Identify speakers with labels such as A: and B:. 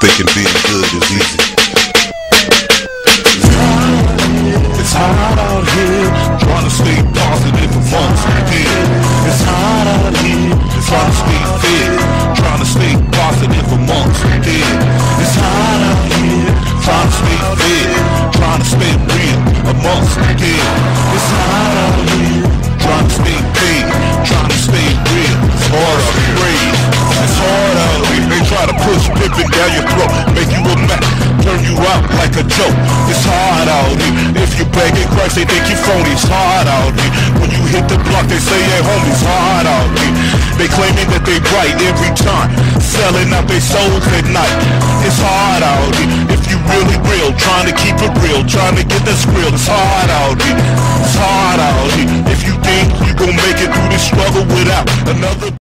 A: Thinking being good is easy.
B: It's hot, it's hot out here. Trying to stay positive for months and years. It's hot out here. Trying to stay fit. Trying to stay positive for months and years. It's hot out here. Trying to stay fit. Trying to stay real. Try to push pimping down your throat, make you a mess, turn you out like a joke. It's hard out here. If you begging Christ, they think you phony. It's hard out here. When you hit the block, they say, hey, homies, hard out here. They claiming that they right every time, selling out their souls at night. It's hard out here. If you really real, trying to keep it real, trying to get this real. It's hard out here. It's hard out here. If you think you gon' make it through this struggle without another